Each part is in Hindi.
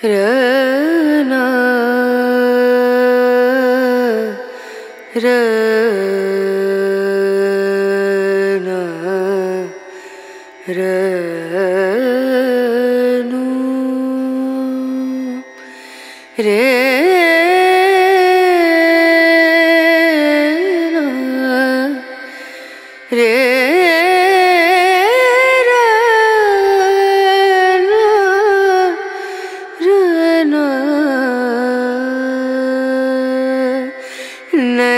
രന രന രനു രേ രേ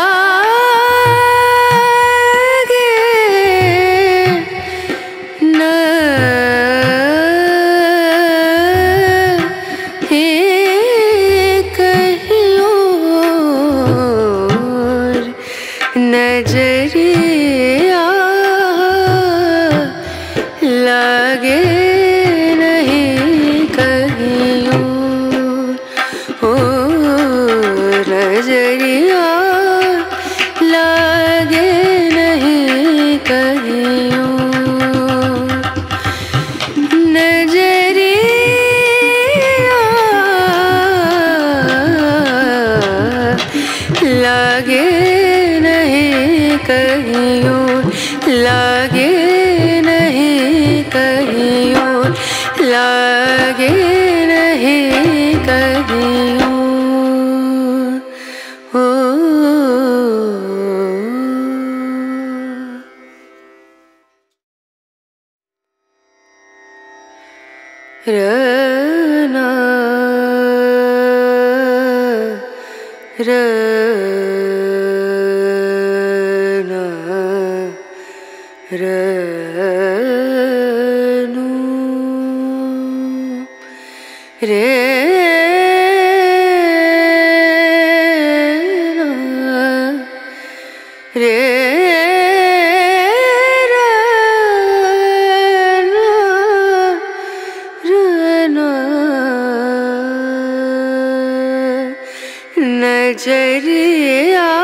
Allah लागे नहीं कहीं और लागे नहीं कहीं और लागे नहीं कहीं और ु रे नजरिया